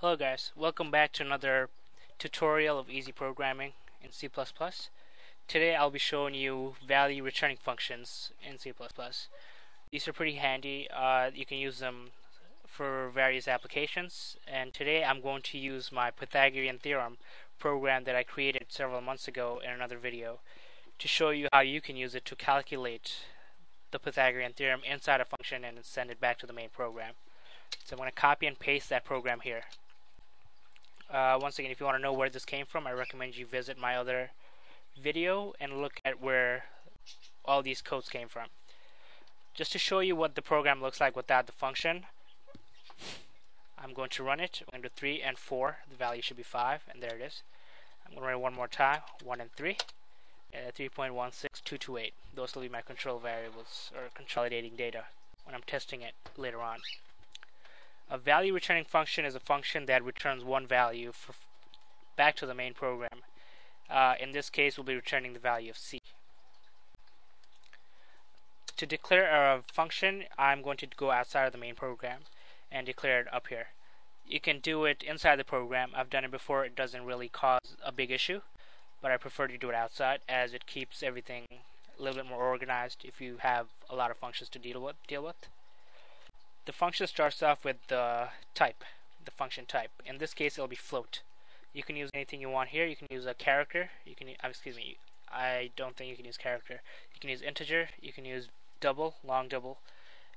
Hello guys, welcome back to another tutorial of easy programming in C++. Today I'll be showing you value returning functions in C++. These are pretty handy, uh, you can use them for various applications and today I'm going to use my Pythagorean theorem program that I created several months ago in another video to show you how you can use it to calculate the Pythagorean theorem inside a function and send it back to the main program. So I'm going to copy and paste that program here. Uh, once again, if you want to know where this came from, I recommend you visit my other video and look at where all these codes came from. Just to show you what the program looks like without the function, I'm going to run it. I'm going to 3 and 4. The value should be 5, and there it is. I'm going to run it one more time, 1 and 3. And 3.16228. Those will be my control variables, or consolidating data, when I'm testing it later on. A value returning function is a function that returns one value back to the main program. Uh, in this case, we'll be returning the value of c. To declare a function, I'm going to go outside of the main program and declare it up here. You can do it inside the program. I've done it before. It doesn't really cause a big issue, but I prefer to do it outside as it keeps everything a little bit more organized if you have a lot of functions to deal with. Deal with the function starts off with the type, the function type. In this case, it'll be float. You can use anything you want here. You can use a character. You can, uh, excuse me, I don't think you can use character. You can use integer. You can use double, long double,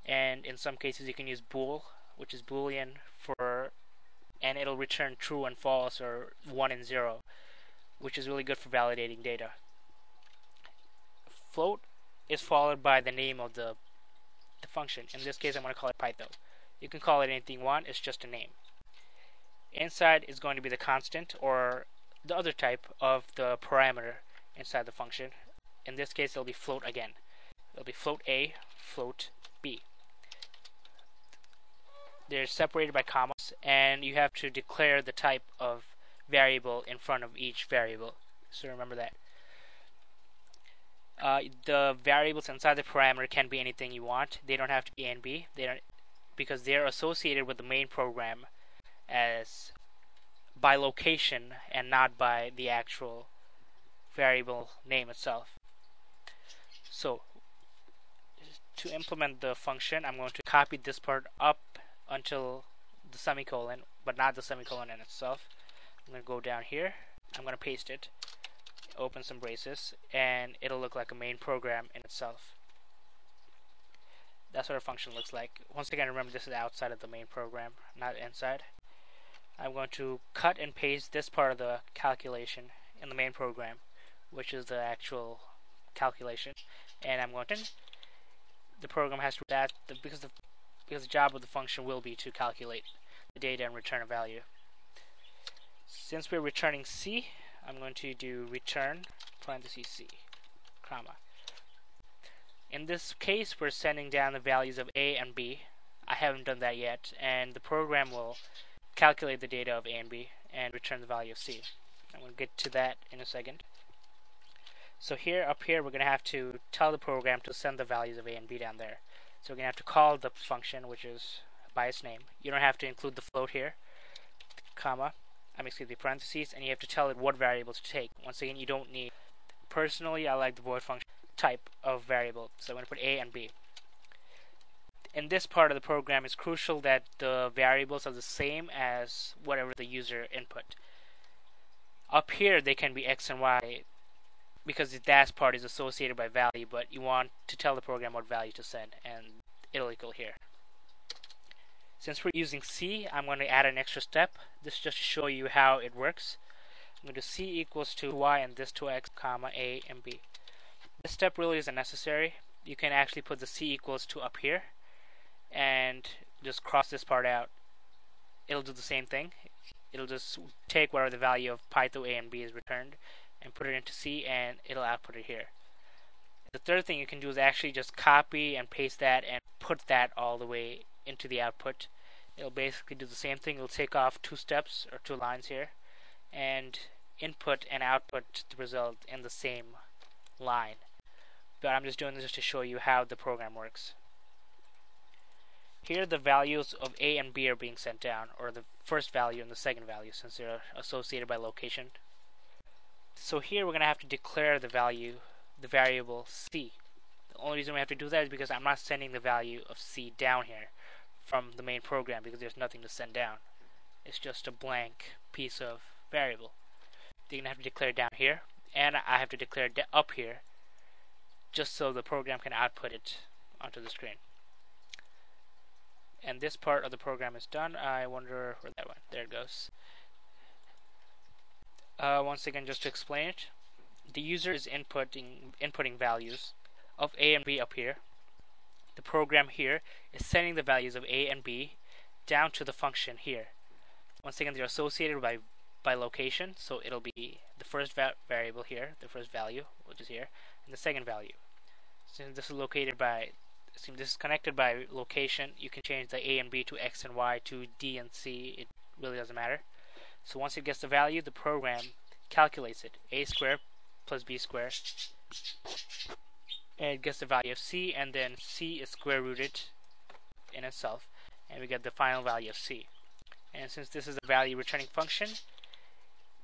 and in some cases you can use bool, which is boolean for, and it'll return true and false or one and zero, which is really good for validating data. Float is followed by the name of the the function. In this case, I'm going to call it Python. You can call it anything you want, it's just a name. Inside is going to be the constant or the other type of the parameter inside the function. In this case, it'll be float again. It'll be float A, float B. They're separated by commas, and you have to declare the type of variable in front of each variable. So remember that. Uh, the variables inside the parameter can be anything you want. They don't have to be A and B. They don't because they're associated with the main program as by location and not by the actual variable name itself. So to implement the function, I'm going to copy this part up until the semicolon, but not the semicolon in itself. I'm going to go down here. I'm going to paste it open some braces and it'll look like a main program in itself. That's what a function looks like. Once again remember this is outside of the main program not inside. I'm going to cut and paste this part of the calculation in the main program which is the actual calculation. And I'm going to the program has to that because the because the job of the function will be to calculate the data and return a value. Since we're returning C I'm going to do return parentheses c, comma. In this case, we're sending down the values of a and b. I haven't done that yet, and the program will calculate the data of a and b and return the value of c. I'm going to get to that in a second. So here, up here, we're going to have to tell the program to send the values of a and b down there. So we're going to have to call the function, which is by its name. You don't have to include the float here, comma, I'm excuse me, parentheses, and you have to tell it what variable to take. Once again, you don't need. Personally, I like the void function type of variable, so I'm going to put a and b. In this part of the program, it's crucial that the variables are the same as whatever the user input. Up here, they can be x and y because the dash part is associated by value, but you want to tell the program what value to send, and it'll equal here. Since we're using C, I'm going to add an extra step. This is just to show you how it works. I'm going to C equals to Y and this to X, comma, A and B. This step really isn't necessary. You can actually put the C equals to up here and just cross this part out. It'll do the same thing. It'll just take whatever the value of Python A and B is returned and put it into C and it'll output it here. The third thing you can do is actually just copy and paste that and put that all the way into the output. It'll basically do the same thing. It'll take off two steps or two lines here and input and output the result in the same line. But I'm just doing this just to show you how the program works. Here the values of A and B are being sent down, or the first value and the second value, since they're associated by location. So here we're going to have to declare the value, the variable C. The only reason we have to do that is because I'm not sending the value of C down here from the main program because there's nothing to send down. It's just a blank piece of variable. You're going to have to declare down here, and I have to declare up here just so the program can output it onto the screen. And this part of the program is done. I wonder where that went. There it goes. Uh, once again, just to explain it, the user is inputting inputting values of A and B up here. The program here is sending the values of A and B down to the function here. Once again, they're associated by by location, so it'll be the first va variable here, the first value, which is here, and the second value. Since this is located by, since this is connected by location, you can change the A and B to X and Y to D and C. It really doesn't matter. So once it gets the value, the program calculates it. A squared plus B squared. And it gets the value of C, and then C is square rooted in itself. And we get the final value of C. And since this is a value returning function,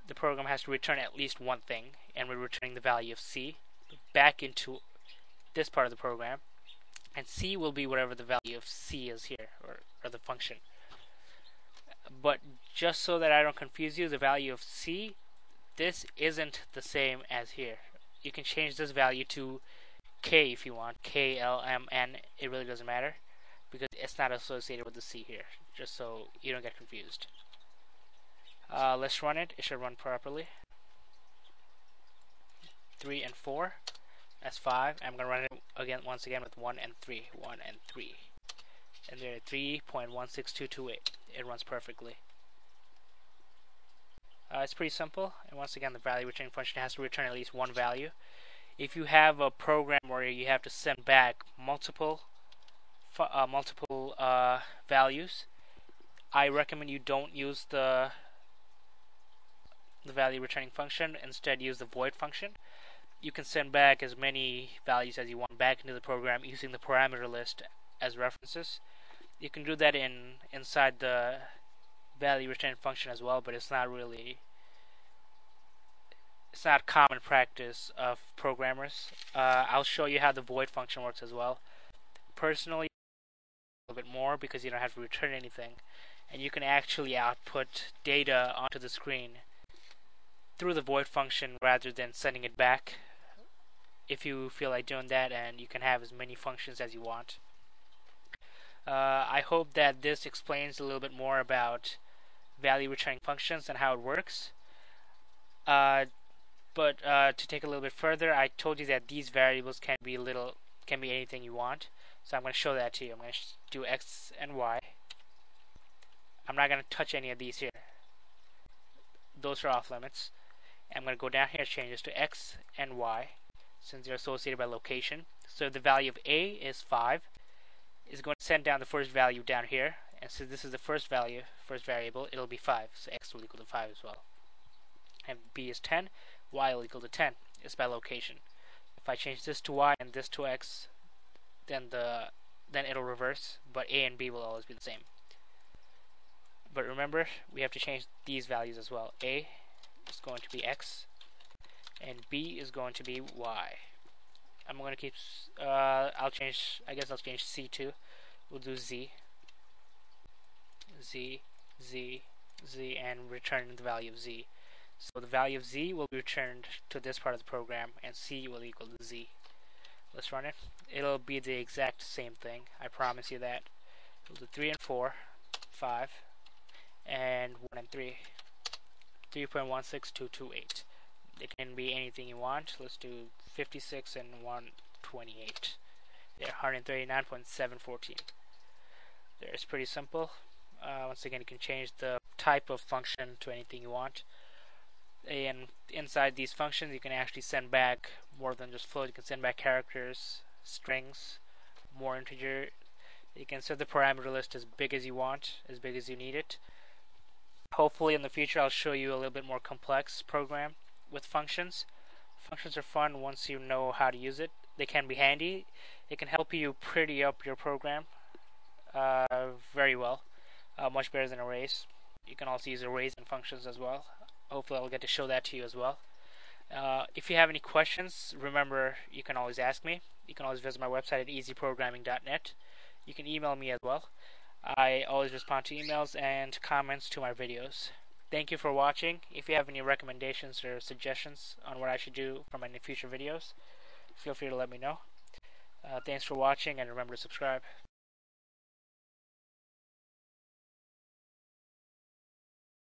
the program has to return at least one thing, and we're returning the value of C back into this part of the program, and C will be whatever the value of C is here, or, or the function. But just so that I don't confuse you, the value of C, this isn't the same as here. You can change this value to K if you want, K, L, M, N, it really doesn't matter, because it's not associated with the C here, just so you don't get confused. Uh, let's run it. It should run properly. 3 and 4. That's 5. I'm going to run it again once again with 1 and 3. 1 and 3. And there 3.16228. It runs perfectly. Uh, it's pretty simple. And once again, the value returning function has to return at least one value. If you have a program where you have to send back multiple uh, multiple uh, values, I recommend you don't use the the value returning function, instead use the void function. You can send back as many values as you want back into the program using the parameter list as references. You can do that in inside the value return function as well, but it's not really it's not common practice of programmers. Uh, I'll show you how the void function works as well. Personally, a little bit more because you don't have to return anything, and you can actually output data onto the screen through the void function rather than sending it back if you feel like doing that and you can have as many functions as you want. Uh, I hope that this explains a little bit more about value returning functions and how it works. Uh, but uh, to take a little bit further, I told you that these variables can be little can be anything you want. So I'm going to show that to you. I'm going to do x and y. I'm not going to touch any of these here. Those are off limits. I'm going to go down here change this to x and y since they're associated by location. So the value of a is 5 is going to send down the first value down here and since this is the first value, first variable, it'll be 5. So x will equal to 5 as well. And b is 10, y will equal to 10. is by location. If I change this to y and this to x, then the then it'll reverse, but a and b will always be the same. But remember, we have to change these values as well. a is going to be x and b is going to be y. I'm going to keep, uh, I'll change, I guess I'll change c2. We'll do z, z, z, z, and return the value of z. So the value of z will be returned to this part of the program, and c will equal to z. Let's run it. It'll be the exact same thing. I promise you that. It'll do 3 and 4, 5, and 1 and 3. 3.16228. It can be anything you want. Let's do 56 and 128. There, 139.714. There, it's pretty simple. Uh, once again, you can change the type of function to anything you want. And inside these functions, you can actually send back more than just float. You can send back characters, strings, more integer. You can set the parameter list as big as you want, as big as you need it. Hopefully in the future I'll show you a little bit more complex program with functions. Functions are fun once you know how to use it. They can be handy. It can help you pretty up your program. uh, very well, uh, much better than arrays. You can also use arrays and functions as well. Hopefully, I'll get to show that to you as well. Uh, if you have any questions, remember you can always ask me. You can always visit my website at easyprogramming.net. You can email me as well. I always respond to emails and comments to my videos. Thank you for watching. If you have any recommendations or suggestions on what I should do for my future videos, feel free to let me know. Uh, thanks for watching and remember to subscribe.